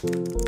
Música